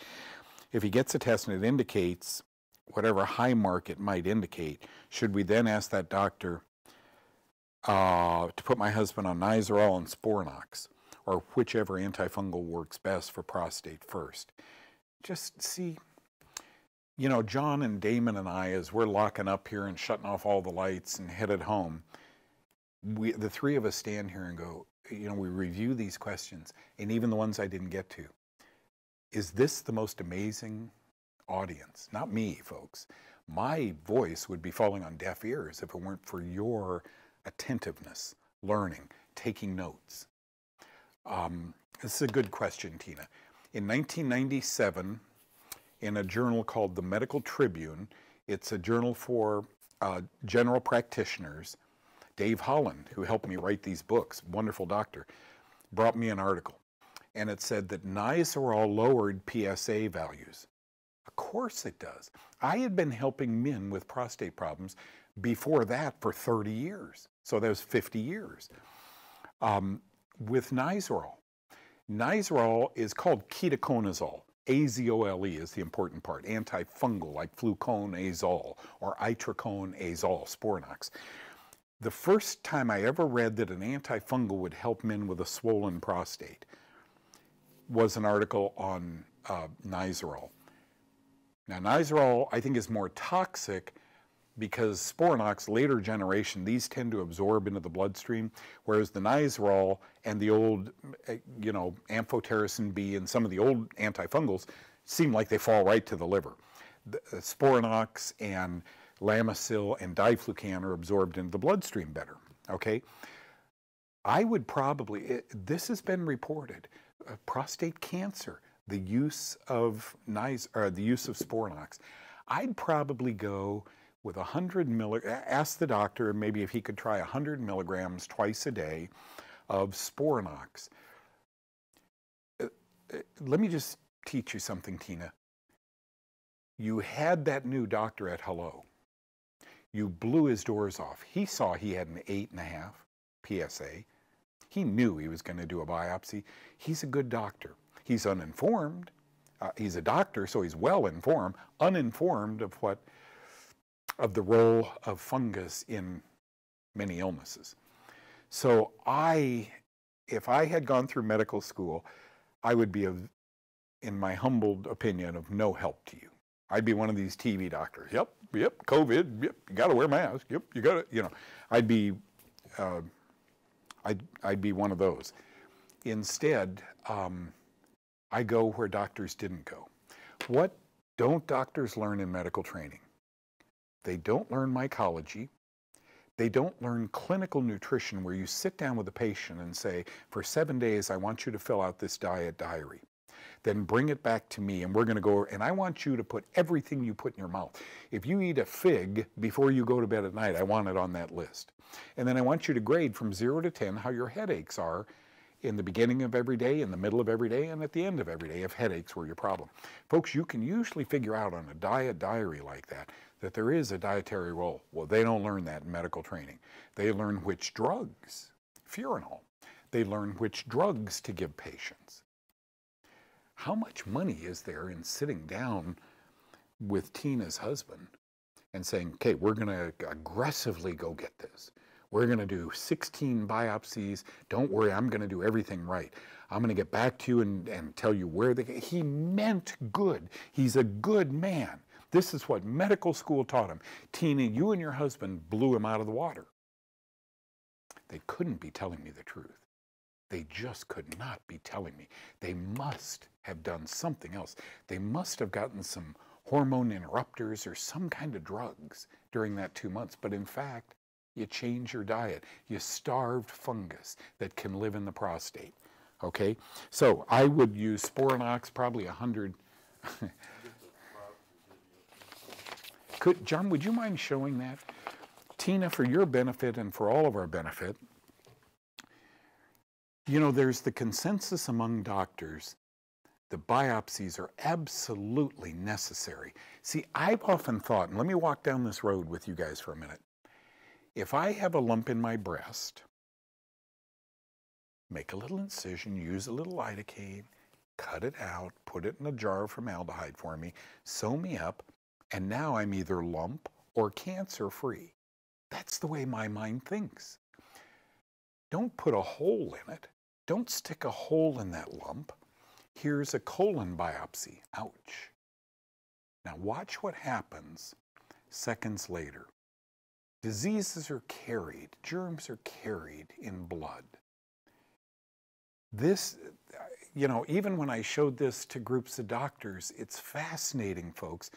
If he gets a test and it indicates whatever high mark it might indicate, should we then ask that doctor uh, to put my husband on Nizoral and Sporanox, or whichever antifungal works best for prostate first? Just see. You know, John and Damon and I, as we're locking up here and shutting off all the lights and headed home, we, the three of us stand here and go, you know, we review these questions, and even the ones I didn't get to. Is this the most amazing audience? Not me, folks. My voice would be falling on deaf ears if it weren't for your attentiveness, learning, taking notes. Um, this is a good question, Tina. In 1997, in a journal called the Medical Tribune, it's a journal for uh, general practitioners, Dave Holland, who helped me write these books, wonderful doctor, brought me an article. And it said that Nizoral lowered PSA values. Of course it does. I had been helping men with prostate problems before that for 30 years. So that was 50 years. Um, with Nizoral, Nizoral is called ketoconazole. Azole is the important part, antifungal like fluconazole or itraconazole, Sporanox. The first time I ever read that an antifungal would help men with a swollen prostate was an article on uh, Nizoral. Now, Nizoral, I think, is more toxic because Sporanox, later generation, these tend to absorb into the bloodstream, whereas the Nizoral and the old, eh, you know, amphotericin B and some of the old antifungals seem like they fall right to the liver. The, uh, Sporanox and Lamisil and diflucan are absorbed into the bloodstream better. Okay? I would probably, it, this has been reported, uh, prostate cancer, the use of nice or the use of Sporanox, I'd probably go with 100 milligrams, ask the doctor maybe if he could try 100 milligrams twice a day of Sporanox. Uh, uh, let me just teach you something, Tina. You had that new doctor at Hello. You blew his doors off. He saw he had an eight and a half PSA. He knew he was going to do a biopsy. He's a good doctor. He's uninformed. Uh, he's a doctor, so he's well informed, uninformed of what of the role of fungus in many illnesses. So I, if I had gone through medical school, I would be, of, in my humbled opinion, of no help to you. I'd be one of these TV doctors. Yep, yep, COVID. Yep, you got to wear mask. Yep, you got to, you know. I'd be, uh, I'd, I'd be one of those. Instead, um, I go where doctors didn't go. What don't doctors learn in medical training? They don't learn mycology. They don't learn clinical nutrition where you sit down with a patient and say, for seven days, I want you to fill out this diet diary. Then bring it back to me and we're going to go, and I want you to put everything you put in your mouth. If you eat a fig before you go to bed at night, I want it on that list. And then I want you to grade from zero to 10 how your headaches are in the beginning of every day, in the middle of every day, and at the end of every day if headaches were your problem. Folks, you can usually figure out on a diet diary like that that there is a dietary role. Well, they don't learn that in medical training. They learn which drugs, Furanol, they learn which drugs to give patients. How much money is there in sitting down with Tina's husband and saying, okay, we're going to aggressively go get this. We're going to do 16 biopsies. Don't worry, I'm going to do everything right. I'm going to get back to you and, and tell you where they. He meant good. He's a good man. This is what medical school taught him. Tina, you and your husband blew him out of the water. They couldn't be telling me the truth. They just could not be telling me. They must have done something else. They must have gotten some hormone interrupters or some kind of drugs during that two months. But in fact, you change your diet. You starved fungus that can live in the prostate. Okay? So I would use Sporanox probably 100. Could, John, would you mind showing that? Tina, for your benefit and for all of our benefit, you know, there's the consensus among doctors the biopsies are absolutely necessary. See, I've often thought, and let me walk down this road with you guys for a minute. If I have a lump in my breast, make a little incision, use a little lidocaine, cut it out, put it in a jar of formaldehyde for me, sew me up, and now I'm either lump or cancer free. That's the way my mind thinks. Don't put a hole in it. Don't stick a hole in that lump. Here's a colon biopsy. Ouch. Now watch what happens seconds later. Diseases are carried, germs are carried in blood. This, you know, even when I showed this to groups of doctors, it's fascinating, folks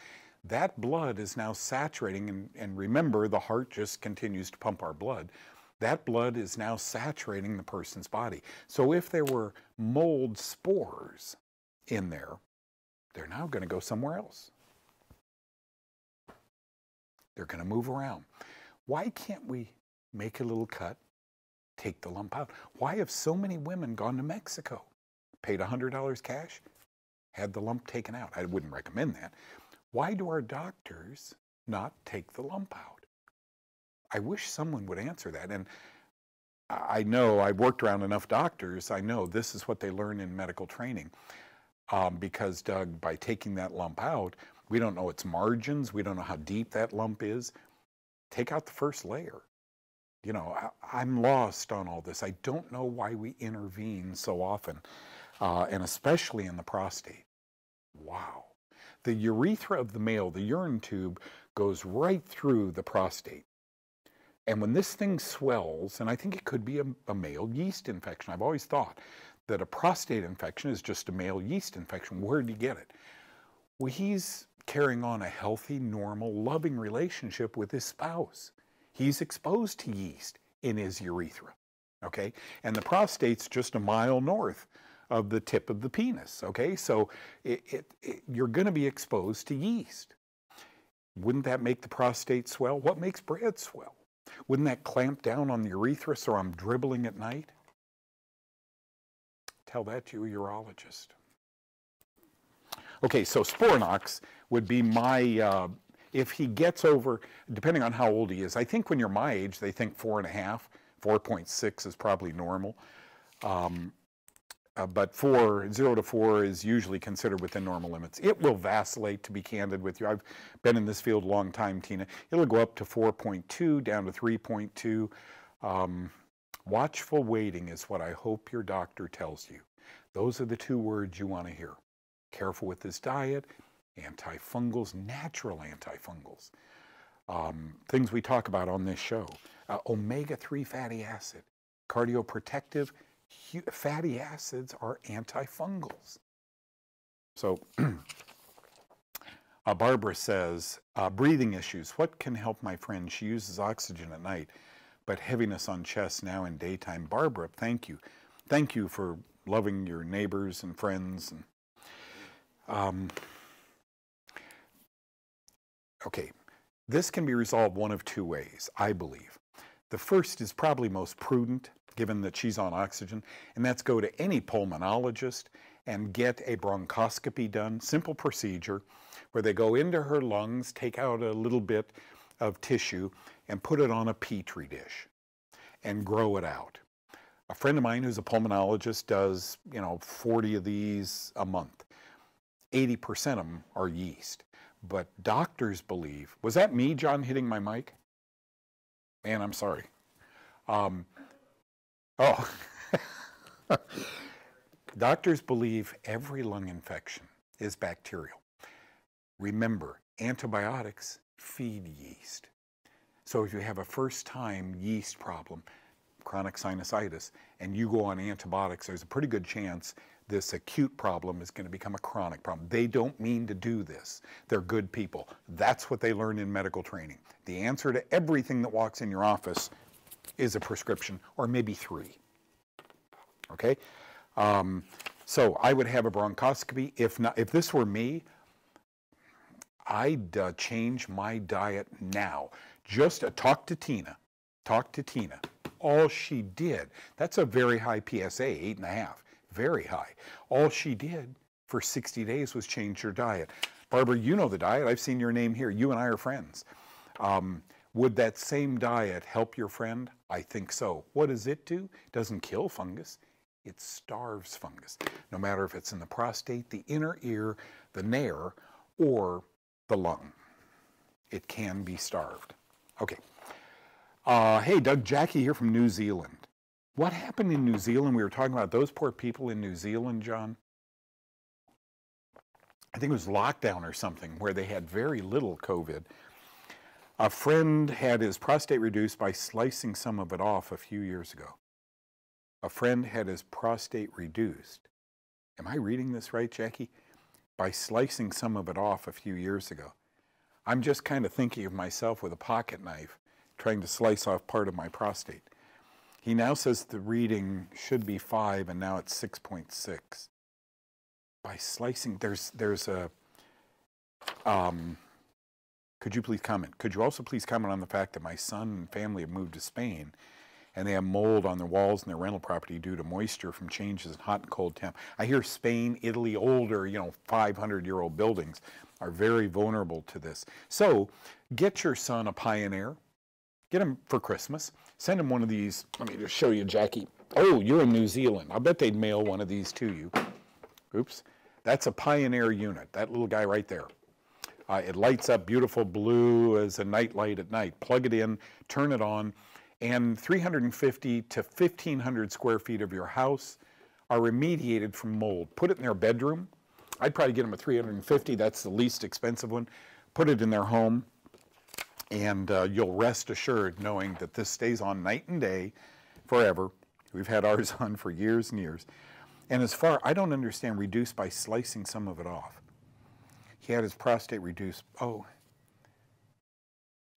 that blood is now saturating, and, and remember, the heart just continues to pump our blood. That blood is now saturating the person's body. So if there were mold spores in there, they're now going to go somewhere else. They're going to move around. Why can't we make a little cut, take the lump out? Why have so many women gone to Mexico, paid $100 cash, had the lump taken out? I wouldn't recommend that. Why do our doctors not take the lump out? I wish someone would answer that. And I know I've worked around enough doctors, I know this is what they learn in medical training. Um, because, Doug, by taking that lump out, we don't know its margins, we don't know how deep that lump is. Take out the first layer. You know, I, am lost on all this. I don't know why we intervene so often, uh, and especially in the prostate. Wow. The urethra of the male, the urine tube, goes right through the prostate. And when this thing swells, and I think it could be a, a, male yeast infection, I've always thought that a prostate infection is just a male yeast infection. Where did he get it? Well, he's carrying on a healthy, normal, loving relationship with his spouse. He's exposed to yeast in his urethra, okay? And the prostate's just a mile north of the tip of the penis. Okay, so it, it, it, you're going to be exposed to yeast. Wouldn't that make the prostate swell? What makes bread swell? Wouldn't that clamp down on the urethra so I'm dribbling at night? Tell that to a urologist. Okay, so Sporanox would be my, uh, if he gets over, depending on how old he is, I think when you're my age, they think four and a half, 4.6 is probably normal. Um, uh, but four, zero to four is usually considered within normal limits. It will vacillate, to be candid with you. I've been in this field a long time, Tina. It'll go up to 4.2, down to 3.2. Um, watchful waiting is what I hope your doctor tells you. Those are the two words you want to hear. Careful with this diet, antifungals, natural antifungals. Um, things we talk about on this show. Uh, omega-3 fatty acid, cardioprotective, fatty acids are antifungals. So uh, Barbara says, uh, breathing issues. What can help my friend? She uses oxygen at night, but heaviness on chest now in daytime. Barbara, thank you. Thank you for loving your neighbors and friends. And, um, okay, this can be resolved one of two ways, I believe. The first is probably most prudent given that she's on oxygen, and that's go to any pulmonologist and get a bronchoscopy done, simple procedure, where they go into her lungs, take out a little bit of tissue, and put it on a petri dish and grow it out. A friend of mine who's a pulmonologist does, you know, 40 of these a month. 80% of them are yeast. But doctors believe, was that me, John, hitting my mic? Man, I'm sorry. Um, Oh. Doctors believe every lung infection is bacterial. Remember, antibiotics feed yeast. So if you have a first time yeast problem, chronic sinusitis, and you go on antibiotics, there's a pretty good chance this acute problem is going to become a chronic problem. They don't mean to do this. They're good people. That's what they learn in medical training. The answer to everything that walks in your office is a prescription, or maybe three. Okay? Um, so I would have a bronchoscopy. If not, if this were me, I'd uh, change my diet now. Just uh, talk to Tina. Talk to Tina. All she did, that's a very high PSA, eight and a half, very high. All she did for 60 days was change her diet. Barbara, you know the diet. I've seen your name here. You and I are friends. Um, would that same diet help your friend? I think so. What does it do? It doesn't kill fungus. It starves fungus. No matter if it's in the prostate, the inner ear, the nair, or the lung. It can be starved. Okay. Uh, hey, Doug Jackie here from New Zealand. What happened in New Zealand? We were talking about those poor people in New Zealand, John. I think it was lockdown or something where they had very little COVID. A friend had his prostate reduced by slicing some of it off a few years ago. A friend had his prostate reduced. Am I reading this right, Jackie? By slicing some of it off a few years ago. I'm just kind of thinking of myself with a pocket knife trying to slice off part of my prostate. He now says the reading should be 5 and now it's 6.6. By slicing, there's, there's a, um, could you please comment? Could you also please comment on the fact that my son and family have moved to Spain and they have mold on their walls and their rental property due to moisture from changes in hot and cold temp. I hear Spain, Italy, older, you know, 500 year old buildings are very vulnerable to this. So get your son a Pioneer. Get them for Christmas. Send them one of these. Let me just show you, Jackie. Oh, you're in New Zealand. I bet they'd mail one of these to you. Oops. That's a Pioneer unit, that little guy right there. Uh, it lights up beautiful blue as a night light at night. Plug it in, turn it on, and 350 to 1,500 square feet of your house are remediated from mold. Put it in their bedroom. I'd probably get them a 350. That's the least expensive one. Put it in their home, and uh, you'll rest assured knowing that this stays on night and day forever. We've had ours on for years and years. And as far, I don't understand reduced by slicing some of it off. He had his prostate reduced. Oh,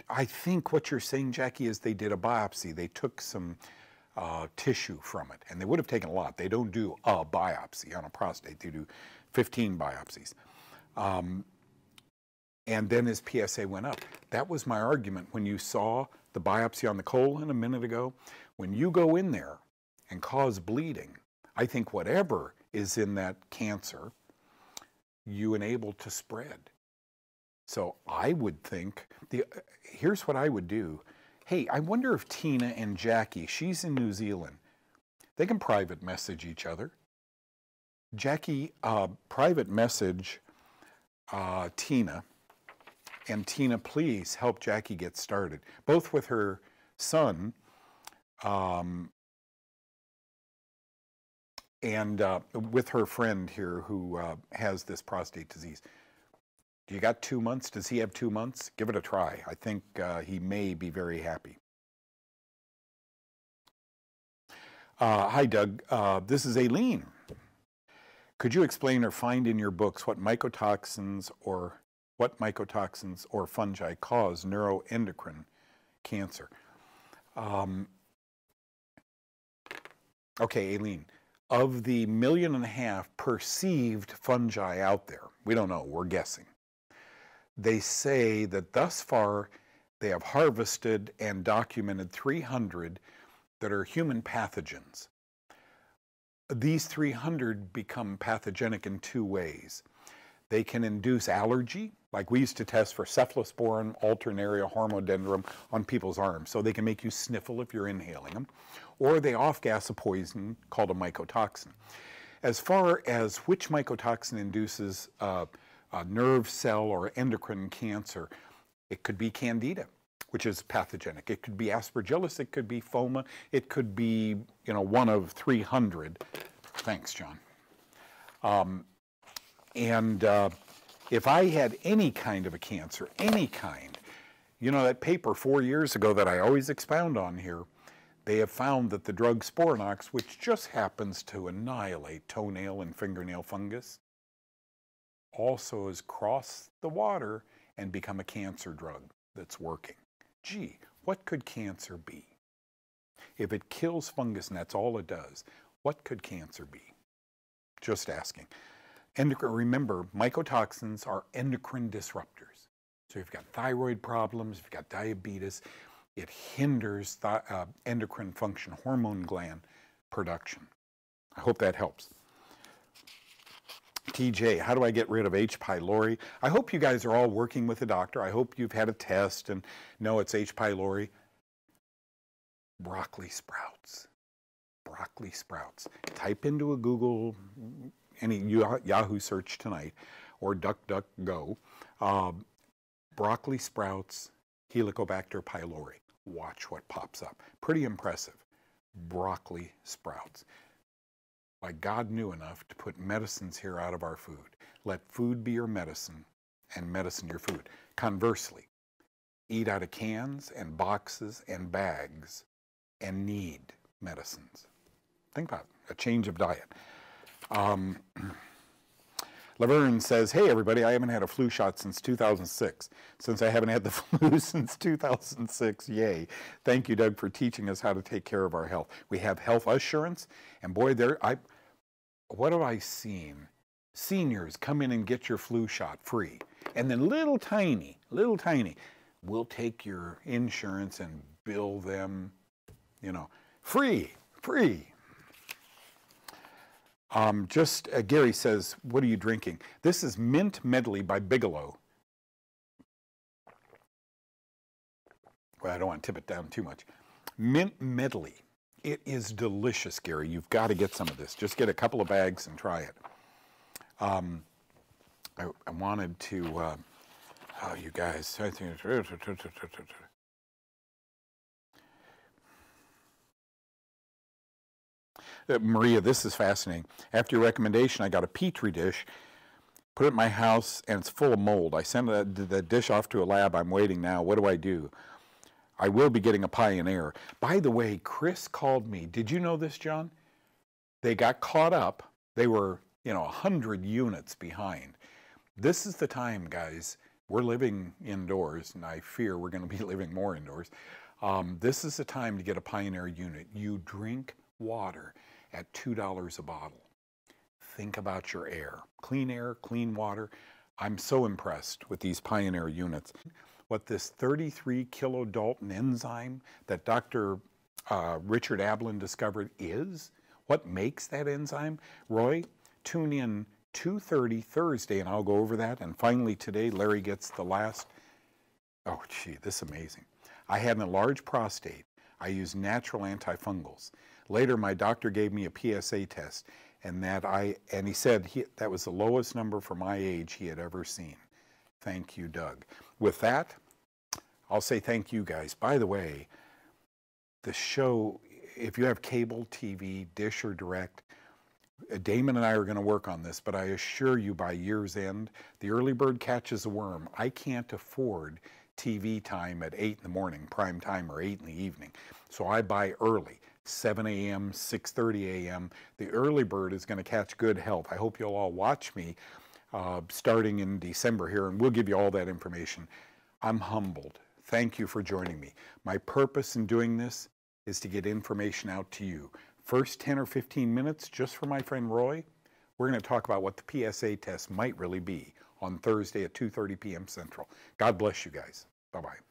I think what you're saying, Jackie, is they did a biopsy. They took some uh, tissue from it. And they would have taken a lot. They don't do a biopsy on a prostate, they do 15 biopsies. Um, and then his PSA went up. That was my argument when you saw the biopsy on the colon a minute ago. When you go in there and cause bleeding, I think whatever is in that cancer, you enable to spread. So I would think the here's what I would do. Hey, I wonder if Tina and Jackie, she's in New Zealand, they can private message each other. Jackie, uh, private message uh, Tina, and Tina, please help Jackie get started, both with her son um, and uh, with her friend here who uh, has this prostate disease. You got two months? Does he have two months? Give it a try. I think uh, he may be very happy. Uh, hi, Doug. Uh, this is Aileen. Could you explain or find in your books what mycotoxins or what mycotoxins or fungi cause neuroendocrine cancer? Um, okay, Aileen. Of the million and a half perceived fungi out there, we don't know, we're guessing they say that thus far they have harvested and documented 300 that are human pathogens. These 300 become pathogenic in two ways. They can induce allergy, like we used to test for cephalosporin, alternaria, hormodendron on people's arms, so they can make you sniffle if you're inhaling them, or they off-gas a poison called a mycotoxin. As far as which mycotoxin induces a nerve cell or endocrine cancer. It could be candida, which is pathogenic. It could be aspergillus. It could be phoma. It could be, you know, one of 300. Thanks, John. Um, and uh, if I had any kind of a cancer, any kind, you know, that paper four years ago that I always expound on here, they have found that the drug Sporanox, which just happens to annihilate toenail and fingernail fungus, also has crossed the water and become a cancer drug that's working. Gee, what could cancer be? If it kills fungus and that's all it does, what could cancer be? Just asking. Endocrine, remember, mycotoxins are endocrine disruptors. So you've got thyroid problems, if you've got diabetes, it hinders uh, endocrine function, hormone gland production. I hope that helps. TJ, how do I get rid of H. pylori? I hope you guys are all working with a doctor. I hope you've had a test and know it's H. pylori. Broccoli sprouts. Broccoli sprouts. Type into a Google, any Yahoo search tonight, or DuckDuckGo, uh, broccoli sprouts, Helicobacter pylori. Watch what pops up. Pretty impressive. Broccoli sprouts. Why God knew enough to put medicines here out of our food. Let food be your medicine and medicine your food. Conversely, eat out of cans and boxes and bags and need medicines. Think about it, a change of diet. Um, Laverne says, hey everybody, I haven't had a flu shot since 2006. Since I haven't had the flu since 2006, yay. Thank you, Doug, for teaching us how to take care of our health. We have health assurance, and boy, there, I, what have I seen? Seniors come in and get your flu shot free. And then little tiny, little tiny, we'll take your insurance and bill them, you know, free, free. Um, just, uh, Gary says, what are you drinking? This is Mint Medley by Bigelow. Well, I don't want to tip it down too much. Mint Medley. It is delicious, Gary. You've got to get some of this. Just get a couple of bags and try it. Um, I, I, wanted to, uh, oh, you guys, I think, Uh, Maria, this is fascinating. After your recommendation, I got a petri dish, put it in my house, and it's full of mold. I sent the, dish off to a lab. I'm waiting now. What do I do? I will be getting a Pioneer. By the way, Chris called me. Did you know this, John? They got caught up. They were, you know, 100 units behind. This is the time, guys. We're living indoors, and I fear we're going to be living more indoors. Um, this is the time to get a Pioneer unit. You drink water at $2 a bottle. Think about your air. Clean air, clean water. I'm so impressed with these Pioneer units. What this 33 kilodalton enzyme that Dr. Uh, Richard Ablin discovered is, what makes that enzyme? Roy, tune in 2.30 Thursday and I'll go over that. And finally today, Larry gets the last, oh gee, this is amazing. I had an enlarged prostate. I used natural antifungals. Later, my doctor gave me a PSA test and that I, and he said he, that was the lowest number for my age he had ever seen. Thank you, Doug. With that, I'll say thank you guys. By the way, the show, if you have cable TV, dish or direct, uh, Damon and I are going to work on this, but I assure you by year's end, the early bird catches a worm. I can't afford TV time at 8 in the morning, prime time, or 8 in the evening. So I buy early, 7 a.m., 6.30 a.m. The early bird is going to catch good health. I hope you'll all watch me uh, starting in December here, and we'll give you all that information. I'm humbled. Thank you for joining me. My purpose in doing this is to get information out to you. First 10 or 15 minutes, just for my friend Roy, we're going to talk about what the PSA test might really be on Thursday at 2.30 p.m. Central. God bless you guys. Bye-bye.